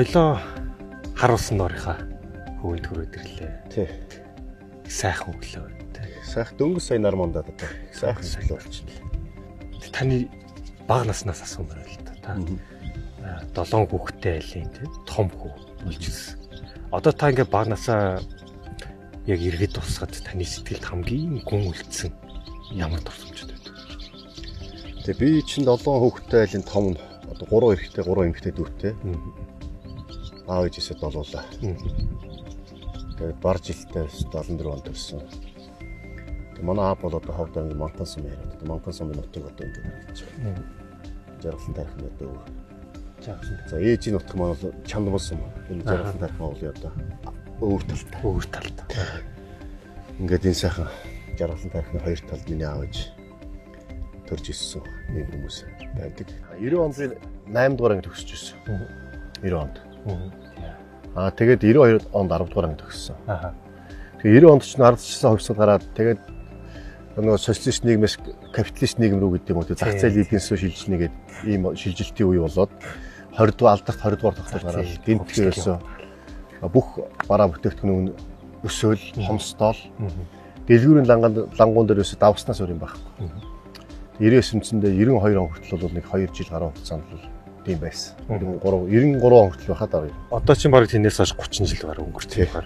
хоёлоо харуулсан норынхаа хөвөнд хүрээд ирлээ. Тий. Сайхан өглөө. Сайх дөнгөж сая нар мондаад одоо сайхан өглөө болчихлоо. Таны бага наснаас асуумаар л да. Та долоон хүүхэдтэй айлын тий том хүү болж ирсэн. Одоо та ингээ бага насаа яг иргэд тусгаад таны сэтгэлд хамгийн гүн үлдсэн ямар тусламжтай байдаг. Тэгээ би чинь долоон хүүхэдтэй айлын том одоо 3 эрэгтэй 3 эмэгтэй дүүтэй аав ээжээсээ долуулаа. Тэгээд бар жилдээ 74 онд төрсэн. Тэгээд манай аав бол одоо ховд анги Монтан сум яриад. Монтан сумын нутаг одоо ингэ гарч байна. Жаргалан тарих нь одоо. За ээжийн нутаг маань бол Чандмал сум. Энэ жаргалан тарих нь бол одоо өвөр талтай. Өвөр талтай. Ингээд энэ сайхан жаргалан тарихны хоёр талд миний аав ээж төрж ирсэн ийм хүмүүс байдаг. 90 онд 8 дугаар анги төгсөж ирсэн. 90 онд. Аа тэгээд 92 онд 10 дугаар анги төгссөн. Аа. Тэгээ 90 онд ч ардчсан хувьсгал гараад тэгээд нөгөө социалист нийгмээс капиталист нийгэм рүү гэдэг юм уу зах зээлийн эдийн засгийн шилжилнэ гэдэг ийм шилжилтийн үе болоод 20 дугаар алдарт 20 дугаар тогтол гараад гинтгээрээс бүх бараа бүтээгдэхүүн өсөөл, хомсдоол дэлгүүрийн ланган лангуун дээр өсө давснаас өөр юм байхгүй. 99 үндсэндээ 92 он хүртэл бол нэг 2 жил гаруй хугацаанд бол тийм байсан. 93 93 он хүртэл байхад авъя. Одоо чинь баг тэрнээс хойш 30 жил гаруй өнгөрч байгаа.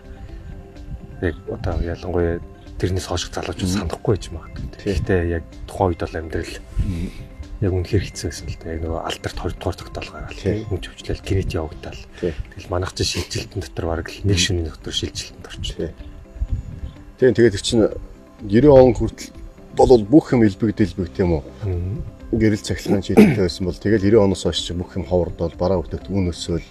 Яг одоо ялангуяа тэрнээс хойш залуучууд санахгүй байж магадгүй. Гэхдээ яг тухайн үед бол амьдрал яг үнэхээр хэцүү байсан л да. Яг нөгөө алдарт 20 дугаар тогтоол гараад хүн хөвчлэл гинет явагдал. Тэгэл манайх чинь шилжилтэн дотор баг л нэг шөнийн дотор шилжилтэнд орчих. Тийм тэгээд чинь 90 он хүртэл бол бүх юм илбэгдэл бэг тийм үү гэрэл цахилгаан шийдэлтэй байсан бол тэгэл 90 оноос хойш бүх юм ховордол бараа бүтээгт үн өсөөл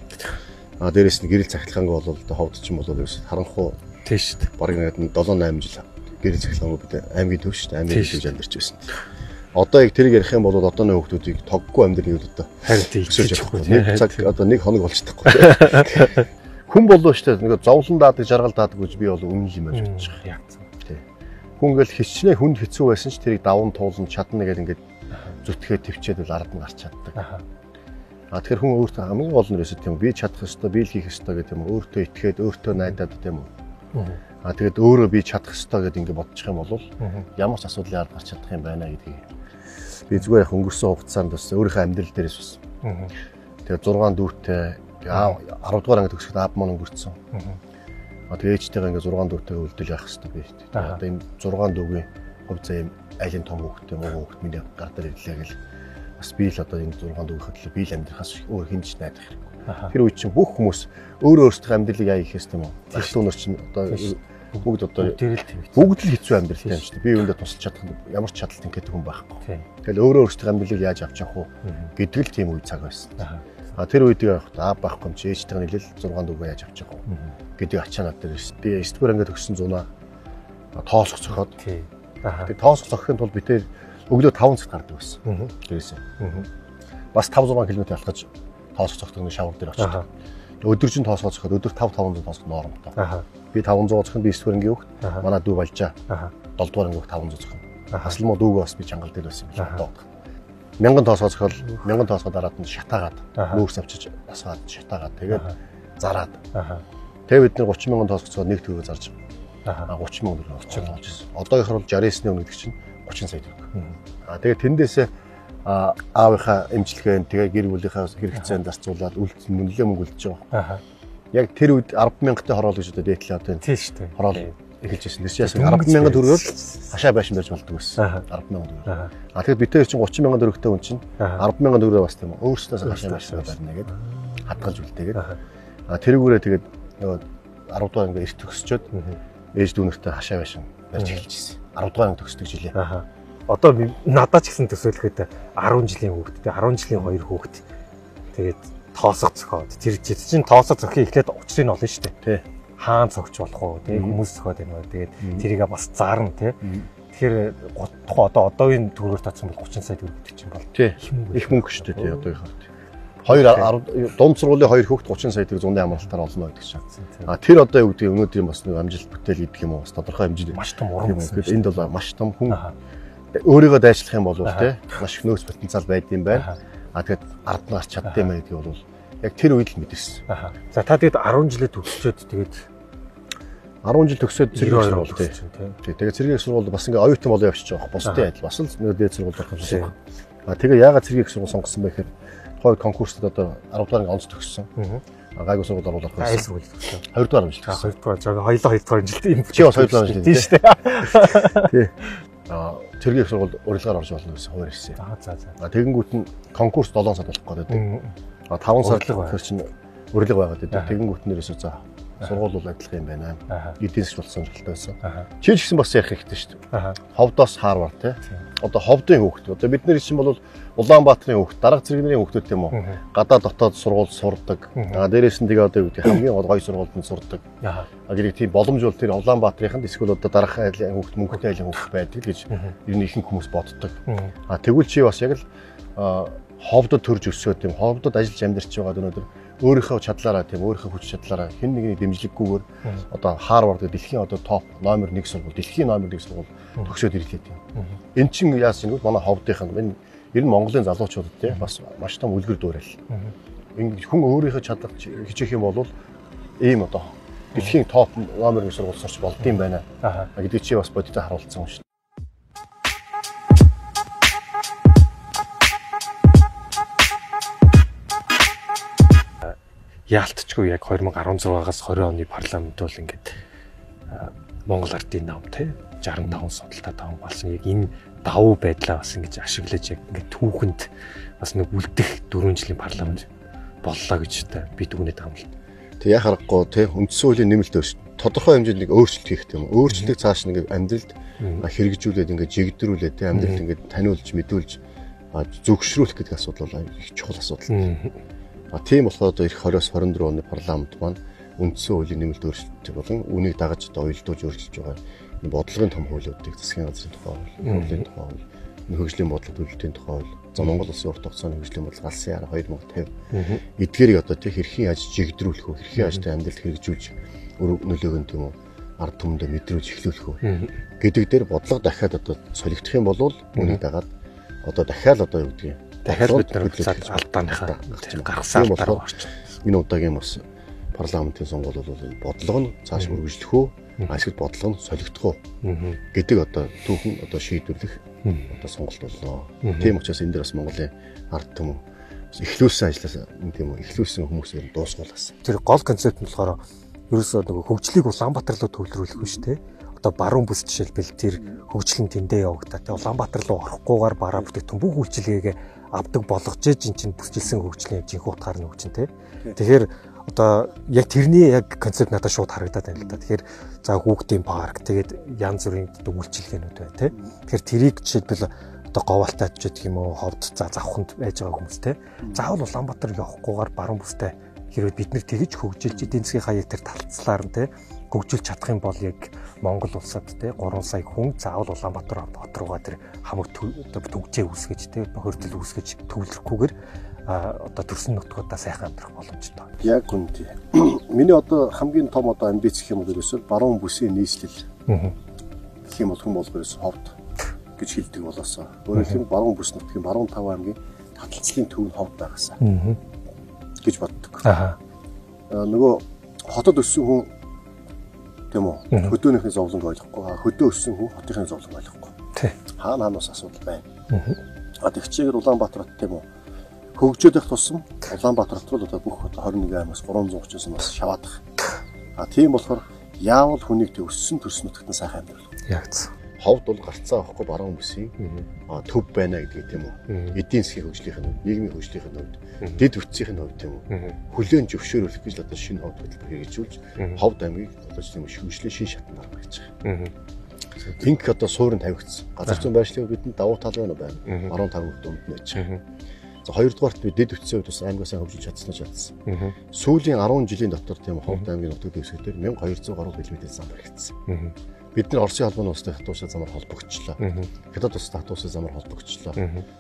а дээрэс нь гэрэл цахилгаан бол одоо ховд чинь бол ерөөс харанхуу тийм шүү дээ. Бараг нэг 7 8 жил гэрэл цахилгаан бид аймгийн төв шүү дээ. Аймгийн төв амьдарч байсан. Одоо яг тэрийг ярих юм бол одооны хүүхдүүдийг тоггүй амьдрын үед одоо харин тийм өсөж явахгүй. Нэг цаг одоо нэг хоног болчихдохгүй. Хүн болов шүү дээ. Нэг зовлон даадаг, жаргал даадаг гэж би бол үнэн юм байна гэж байна. Хүн ингээл хичнээн хүнд хэцүү байсан ч тэрийг даван туулан чадна гэдэг ингээд зүтгээ төвчээд бол ард нь гарч чаддаг. А тэгэхээр хүн өөртөө хамгийн гол нь ерөөсөө тийм би чадах ёстой, би л хийх ёстой гэх юм өөртөө итгээд өөртөө найдаад тийм үү. А тэгээд өөрөө би чадах ёстой гэдээ ингэ бодчих юм бол ямар ч асуудлын ард гарч чадах юм байна гэдгийг би зүгээр яг өнгөрсөн хугацаанд бас өөрийнхөө амьдрал дээрээс бас. Тэгээд 6 дүүтэй 10 дугаар анги төгсөд аав маань өнгөрцөн. А тэгээд ээжтэйгээ ингээ 6 дүүтэй үлдэл явах хэрэгтэй би. Одоо энэ 6 дүүгийн хувь заа юм айлын том хүүхдтэй муу хүүхд миний гар дээр ирлээ гэл. Бас би л одоо энэ 6 дүүх хөдлөө би л амьдрахаас өөр хинж найдах хэрэг. Тэр үе чинь бүх хүмүүс өөрөө өөрсдөө амьдралыг яа хийхээс тийм үү. Дүүнэр чинь одоо бүгд одоо бүгд л хэцүү амьдралтай юм шүү дээ. Би үүндээ тусалж чадах ямар ч чадалт ингээд хүн байхгүй. Тэгэл өөрөө өөрсдөө амьдралыг яаж авч явах уу гэдэг л тийм үе цаг байсан. А тэр үед яг аав байхгүй юм чи. Ээжтэйгээ нийлэл 6 дүүгээ яаж авч явах уу гэдэг ачаанаад дээр. Би 9 дугаар ангид төгссөн зунаа тоосох цохоод Тэгээд тоосох зохихын тулд бид тэр өглөө 5 цагт гардаг байсан. Тэрээсээ. Бас 5 6 км алхаж тоосох зохих нэг шавар дээр очив. Өдөржин тоосгоо зохиод өдөр 5 500 тоосох нормтой. Би 500 зохино би 9 дугаар ангийн хүүхд. Манай дүү балжаа. 7 дугаар ангийн хүүхд 500 зохино. Муу дүүгөө бас би чангал дээр байсан юм байна. Мянган тоосгоо зохиол мянган тоосгоо дараад нь шатаагаад нүүрс авчиж асгаад шатаагаад тэгээд зараад. Тэгээ бид нэр 30 мянган тоосгоо нэг төгрөгөөр зарж 30 мянга төгрөг орчим болж байсан. Одоогийнхор бол 69-ны өмнө гэдэг чинь 30 сая төгрөг. Аа тэгээ тэндээсээ аавынхаа эмчилгээнд тэгээ гэр бүлийнхаа хэрэгцээнд зарцуулаад үлдсэн мөнгөлөө мөнгө үлдэж байгаа. Яг тэр үед 10 мянгаттай хороол гэж одоо дээдлээ одоо тийм шүү дээ. Хороол эхэлж байсан. Тэс яасан 10 мянган төгрөгөөр хашаа байшин барьж болдог байсан. 10 мянган төгрөг. А тэгэхээр бид тэр чинь 30 мянган төгрөгтэй хүн чинь 10 мянган төгрөгөө бас тийм өөрсдөөс хашаа байшин барьна гэдэг хадгалж үлдээгээд. А тэрүүгээрээ тэгээд нөгөө 10 дугаар ингээ эрт төгсчөөд ээж дүүнэртэй хашаа байшин барьж эхэлж ирсэн. 10 дугаар анги төгсдөг жилээ. Аа. Одоо надад ч гэсэн төсөөлөхэд 10 жилийн хүүхэд те 10 жилийн хоёр хүүхэд. Тэгээд тоосох зөхиод тэр жид чинь тоосох зөхий эхлээд учрыг нь олно шүү дээ. Тий. Хаан цогч болох уу? Тэгээд хүмүүс зөхиод юм уу? Тэгээд тэрийгээ бас зарна те. Тэгэхээр тухайн одоо одоогийн төгрөгөөр татсан бол 30 сая төгрөг гэдэг чинь бол их мөнгө шүү дээ. Их мөнгө шүү дээ. Одоогийнхоо 2 дунд сургуулийн 2 хүүхд 30 сая төгрөг зуны амралтаар олно гэдэг чинь. А тэр одоо юу гэдэг өнөөдрийн бас нэг амжилт бүтээл гэдэг юм уу? Бас тодорхой хэмжээний маш том урам гэсэн. Энд бол маш том хүн өөрийгөө дайшлах юм бол тэ маш их нөөц потенциал байд юм байна. А тэгэд ард нь гарч чадд юм аа гэдэг бол яг тэр үед л мэдэрсэн. За та тэгэд 10 жилээ төгсчөөд тэгээд 10 жил төгсөөд цэргийн сургууль тий. Тэгээд цэргийн сургууль бас ингээ оюутан болоо явчихж байгаа бос тий адил бас л дээд сургууль болох юм шиг. А тэгээ яагаад цэргийн сургууль сонгосон бэ гэхээр хоёр конкурсод одоо 10 дугаар онц төгссөн. Аа гайгүй сургууль оруулах байсан. Айл сургууль төгссөн. 2 дугаар амжилт. Аа 2 дугаар. Жоо хоёулаа 2 дугаар амжилт. Чи бас 2 дугаар амжилт тийм шүү дээ. Тий. Аа тэргийн сургуульд урилгаар орж болно гэсэн хуваар ирсэн. Аа за за. Аа тэгэнгүүт нь конкурс 7 сар болох гэдэг. Аа 5 сар тэр чинь урилга байгаад байдаг. Тэгэнгүүт ерөөсөө за сургууль бол адилхан юм байна. Эдийн засаг болсон сонирхолтой байсан. Чи ч гэсэн бас ярих хэрэгтэй шүү дээ. Ховдоос Харвард тий. Одоо ховдын хүүхд. Одоо бид нар чинь бол Улаанбаатарын хүүхд, дарга зэрэгнэрийн хүүхдүүд юм уу? Гадаа дотоод сургууль сурдаг. Аа дээрээс нь тэгээ одоо юу гэдэг хамгийн гоё сургуульд нь сурдаг. Аа гэрэг тийм боломж бол тэр Улаанбаатарынханд эсвэл одоо дарга айлын хүүхд, мөнгөтэй айлын хүүхд байдаг гэж ер нь ихэнх хүмүүс боддог. Аа тэгвэл чи бас яг л ховдод төрж өсөөд тийм ховдод ажиллаж амьдарч байгаа өнөөдөр өөрийнхөө чадлаараа тийм өөрийнхөө хүч чадлаараа хэн нэгний дэмжлэггүйгээр одоо Харвард дэлхийн одоо топ номер 1 сургууль, дэлхийн номер 1 сургууль төгсөөд ирлээ тийм. Эн чинь яасан гэвэл манай ховдынх нь ер нь Монголын залуучуудад тийм бас маш том үлгэр дуурайл. Ингээд хүн өөрийнхөө чадлага хичээх юм бол ийм одоо дэлхийн топ номер 1 сургууль сурч болдсон байна. гэдэг чи бас бодиттой харуулсан юм шүү. Яалтчгүй яг 2016-аас 20 оны парламент бол ингээд Монгол ардын нам те 65 судалтай таван болсон. Яг энэ давуу байдлаа бас ингэж ашиглаж яг ингээд түүхэнд бас нэг үлдэх 4 жилийн парламент боллоо гэж та би дүгнээд байгаа юм л. Тэг яа харахгүй те үндсэн хуулийн нэмэлт өс тодорхой хэмжээнд нэг өөрчлөлт хийх юм. Өөрчлөлтийг цааш нэг амьдралд хэрэгжүүлээд ингээд жигдрүүлээд те амьдралд ингээд таниулж мэдүүлж зөвшрүүлэх гэдэг асуудал бол их чухал асуудал. А тийм болохоор одоо эх 20-оос 24 оны парламент маань үндсэн хуулийн нэмэлт өөрчлөлт болон үүнийг дагаж одоо уялдуулж өөрчилж байгаа бодлогын том хуулиудыг засгийн газрын тухай хуулийн тухай хөгжлийн бодлого төлөлтийн тухай за Монгол улсын урт хугацааны хөгжлийн бодлого алсын яар 2050 эдгээрийг одоо тий хэрхэн яаж жигдрүүлэх вэ? Хэрхэн яаж тэ амьдралд хэрэгжүүлж өр нөлөөгөн тийм үү ард түмэндээ мэдрүүлж эхлүүлэх вэ? Гэдэг дээр бодлого дахиад одоо солигдох юм бол үүнийг дагаад одоо дахиад одоо юу гэдгийг дахиад бид нар алдааныхаа гаргасан алдаа орчих. Энэ удаагийн бас парламентын сонгуул бол энэ бодлого нь цааш үргэлжлэх үү? Ашиг бодлого нь солигдох уу? гэдэг одоо түүхэн одоо шийдвэрлэх одоо сонголт боллоо. Тийм учраас энэ дээр бас Монголын ард түмэн эхлүүлсэн ажлаас тийм үү эхлүүлсэн хүмүүсээр дуусгуулсан. Тэр гол концепт нь болохоор ерөөсөө нөгөө хөгжлийг Улаанбаатар руу төвлөрүүлэх биш те одоо баруун бүс жишээлбэл тэр хөгжлөн тэндээ явагдаа. Тэгээ Улаанбаатар руу орохгүйгээр бараа бүтээгдэхүүн бүх үйлчилгээгээ авдаг болгож ийн чинь бүсчилсэн хөгжлийн жинх утгаар нь хөгжин тэ. Тэгэхээр одоо яг тэрний яг концепт надад шууд харагдаад байна л да. Тэгэхээр за хүүхдийн парк тэгээд янз бүрийн үйлчилгээнүүд байна тэ. Тэгэхээр тэрийг жишээлбэл одоо говалтаач гэдэг юм уу ховд за завханд байж байгаа хүмүүс те. Заавал Улаанбаатар явахгүйгээр баруун бүстэй хэрвээ бид нэр тэгж хөгжилж эдийн засгийн хаяг тэр талцлаар нь те хөгжүүлж чадах юм бол яг Монгол улсад те 3 сая хүн заавал Улаанбаатар хот руугаа тэр хамаг төгжээ үүсгэж те хөрдөл үүсгэж төвлөрөхгүйгээр одоо төрсөн нутгуудаа сайхан амьдрах боломжтой. Яг үнэтэй. Миний одоо хамгийн том одоо амбиц гэх юм бол ерөөсөө баруун бүсийн нийслэл. Гэх юм бол хүн бол ерөөсөө ховд гэж хэлдэг болоосоо. Өөрөөр хэлбэл баруун бүс нутгийн баруун тав аймгийн таталцлын төв нь ховд байгаасаа гэж боддог. Аа. Нөгөө хотод өссөн хүн тийм үү? Хөдөөнийхний зовлонг ойлгохгүй. Хөдөө өссөн хүн хотынхны зовлонг ойлгохгүй. Тий. Хаана хаана бас асуудал байна. Аа. Тэгчээгээр Улаанбаатар хот тийм үү? Хөгжөөд байх тусам Улаанбаатар хот бол одоо бүх 21 аймаас 330-аас бас шаваадах. Аа тийм болохоор яавал хүнийг өссөн төрсөн нутагт сайхан амьдрах. Яг зөв ховд бол гарцаа авахгүй баруун бүсийн төв байна гэдэг тийм үү. Эдийн засгийн хөгжлийн хувьд, нийгмийн хөгжлийн хувьд, дэд бүтцийн хувьд тийм үү. Хүлээн зөвшөөрөх гэж одоо шинэ ховд хөтөлбөр хэрэгжүүлж ховд аймгийг одоо тийм хөгжлийн шин шатанд орно гэж байгаа. Тинк одоо суурин тавигдсан. Газар зүйн байршлын бидэнд давуу тал байна уу байна. Баруун тавигд өмд нэж. За хоёрдугаарт би дэд үтсийн хувьд бас аймгаа сайн хөгжүүлж чадсан чадсан. Сүүлийн 10 жилийн дотор тийм Ховд аймгийн нутаг дэвсгэр дээр 1200 гаруй км зам баригдсан. Бид нар Оросын албаны улстай хатуушаа замаар холбогдчихлоо. Хятад улстай хатуушаа замаар холбогдчихлоо.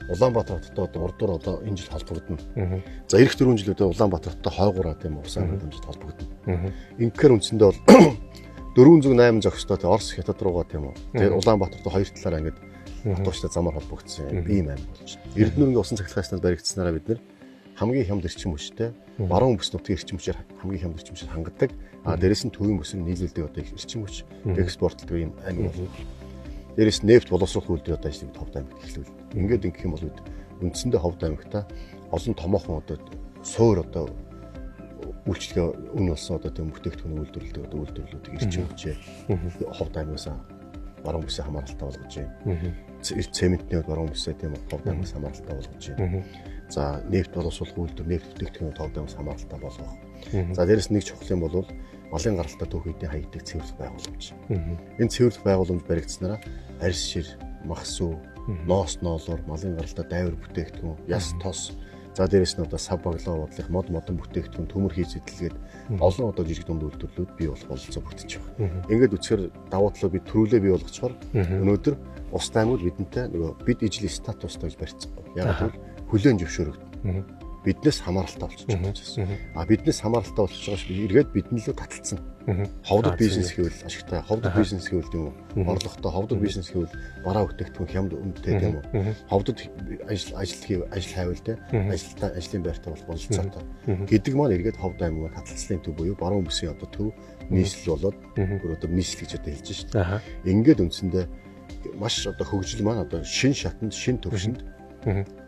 Улаанбаатар хоттой одоо урдуур одоо энэ жил холбогдно. За эх 4 жилүүдэд Улаанбаатартай хойгуураа тийм усан хэмжээд холбогдно. Ингээр үндсэндээ бол 408 зохистой Орос хятад руугаа тийм үү. Тэгээд Улаанбаатартай хоёр талаараа ингээд хатууштай замаар холбогдсон юм. Аим болж. Байна. Эрдэнэрийн усан цахилгааснаас баригдсанараа бид нэр хамгийн хямд эрчим хүчтэй баруун бүс нутгийн эрчим хүчээр хамгийн хямд эрчим хүчээр хангадаг. А дээрэс нь төвийн бүсээр нийлүүлдэг одоо эрчим хүч экспортлдог юм аймаг бол. Дээрэс нефть боловсрох үйлдвэр одоо ажлыг Ховд аймагт эхлүүл. Ингээд ингэх юм бол үндсэндээ Ховд аймагта олон томоохон одоо суур одоо үйлчлэгээ үн болсон одоо тийм бүтээгдэхүүн үйлдвэрлэдэг одоо үйлдвэрлэлүүдийг эрчим хүчээ Ховд аймагаас баруун бүсээ хамааралтай болгож байна. Цементний баруун бүсээ тийм Ховд аймагаас хамааралтай болгож байна. За нефть боловсруулах үйлдвэр нефть бүтээгдэхүүн Ховд аймагаас хамааралтай болгох. За дээрэс нэг чухал юм бол малын гаралтай түүхийдээ хаягддаг цэвэрлэх байгууламж. Энэ цэвэрлэх байгууламж баригдсанараа арьс шир, махсуу, ноос ноолоор малын гаралтай дайвар бүтээгдэхүүн, яс тос За дээрэс нь одоо сав баглаа бодлих мод модон бүтээгдэхүүн төмөр хийж эдэлгээд олон одоо жижиг дунд үйлдвэрлэлүүд бий болох бололцоо бүтэж байгаа. Ингээд үсгээр давуу талаа би төрүүлээ бий болгочоор өнөөдөр ус таймууд бидэнтэй нөгөө бид ижил статустай гэж барьсан. Яг л хүлэн зөвшөөрөгд биднээс хамааралтай болчихж байгаа. А биднээс хамааралтай болчихж байгаа шиг эргээд биднэлөө таталцсан. Ховдод бизнес гэвэл ашигтай. Ховдод бизнес гэвэл тийм үү? Орлоготой ховдод бизнес гэвэл бараа бүтээгдэхүүн хямд үнэтэй тийм үү? Ховдод ажил ажил хийв ажил хайвал тийм ажилтаа ажлын байртай бол бололцоотой. Гэдэг маань эргээд ховд аймаг таталцлын төв буюу баруун бүсийн одоо төв нийслэл болоод бүр одоо нийслэл гэж одоо хэлж шүү дээ. Ингээд үндсэндээ маш одоо хөгжил маань одоо шин шатанд шин төвшөнд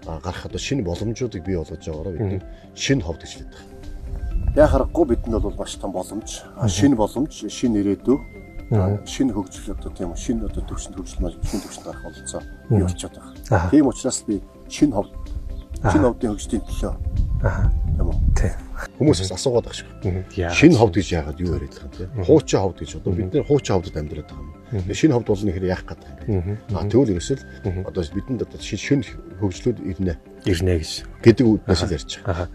гарах одоо шинэ боломжуудыг бий болгож байгаараа бид шинэ ховд гэж хэлдэг. Яг харахгүй бидэнд бол маш том боломж, шинэ боломж, шинэ ирээдүй, шинэ хөгжил одоо тийм шинэ одоо төвшөнд хөгжил маань шинэ төвшөнд гарах бололцоо бий болчиход байгаа. Тийм учраас би шинэ ховд, шинэ ховдын хөгжлийн төлөө тийм үү? Тийм. Хүмүүс бас асуугаад шүү. Шинэ ховд гэж яагаад юу яриад байгаа юм те? Хуучин ховд гэж одоо бид нэр хуучин ховдод амьдраад байгаа юм. Шинэ ховд болно гэхээр яах гэдэг юм бэ? А тэгвэл ерөөсөл одоо бидэнд одоо шинэ хөгжлүүд ирнэ. Ирнэ гэж. гэдэг үднээс л ярьж байгаа.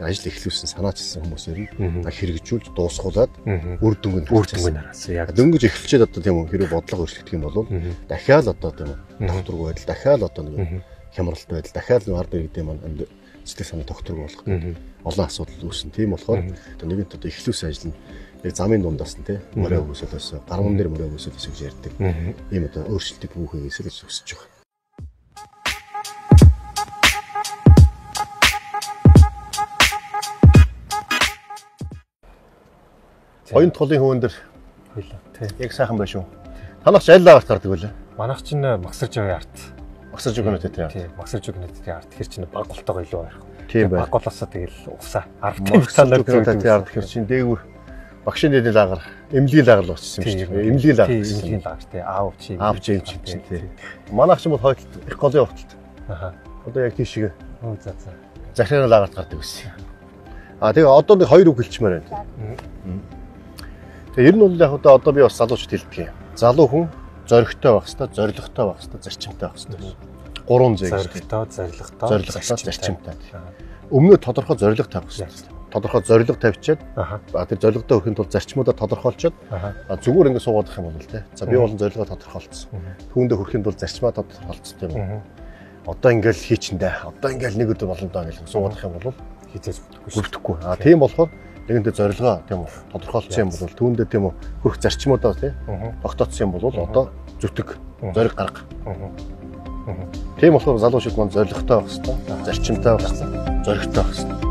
Ажил эхлүүлсэн санаачилсан хүмүүсээр нь хэрэгжүүлж дуусгуулад үр дүнг нь үр дүнг нь хараасан. Яг дөнгөж эхэлчихэд одоо тийм хэрэг бодлого өөрчлөгдөх юм бол дахиад одоо тийм докторгүй байдал дахиад одоо нэг хямралт байдал дахиад нэг ард иргэдэм маань сэтгэл санаа тогтворгүй болох олон асуудал үүснэ. Тийм болохоор одоо нэгэнт одоо эхлүүлсэн ажил нь яг замын дундаас нь тий мөрөө өгсөлөөс гарман дээр мөрөө өгсөлөөс гэж ярьдаг. Ийм одоо өөрчлөлтийг бүхээс л өсөж байгаа. Хоёрын толын хөвөн тий. Яг сайхан байна шүү. Танах ч аль лагаарт гардаг вэ? Манайх чинь Максар жавын арт. Максар жавын тий. Тий, Максар жавын арт. Тэр чинь баг голтойгоо илүү байх. Тийм. Баг голоосоо тэгэл усаа 10 танаар тий ард хэр чинь дээгүүр багшийн дэдийн лагар эмнэлгийн лагар л очсон юм шүү дээ. Эмнэлгийн лагар. Эмнэлгийн лагар тий. Аав чи. Аав чи юм чинь тий. Манайх ч юм бол хойд их голын хувцалт. Аха. Одоо яг тийшээ. Оо за за. Захиргааны лагарт гардаг байсан. А тэгээ одоо нэг хоёр үг хэлчмээр байна. Тэгээ ер нь бол яг одоо би бас залуучууд хэлдэг юм. Залуу хүн зоригтой байх хэвээр, зоригтой байх хэвээр, зарчимтай байх хэвээр. Гурван зэг. Зоригтой, зоригтой, зоригтой, зарчимтай. Өмнө тодорхой зориг тавих хэрэгтэй. Тодорхой зориг тавьчаад аа тэр зоригтой хүрэхин тулд зарчмуудаа тодорхойлцоод зүгээр ингэ суугаад их юм бол тий. За би болон зоригоо тодорхойлцсон. Түүндээ хүрэхин тулд зарчмаа тодорхойлцсон юм уу? Одоо ингээл хийчиндээ. Одоо ингээл нэг өдөр болно доо гэж суугаад их юм бол хизээж бүрдэхгүй. Аа тийм болохоор нэгэнтээ зорилгоо тийм үү тодорхойлцсон юм бол түүндээ тийм үү хөрөх зарчмуудаа тийм тогтооцсон юм бол одоо зүтг зориг гарга. Тийм болохоор залуучууд маань зоригтой байх хэрэгтэй, зарчимтай байх хэрэгтэй, зоригтой байх хэрэгтэй.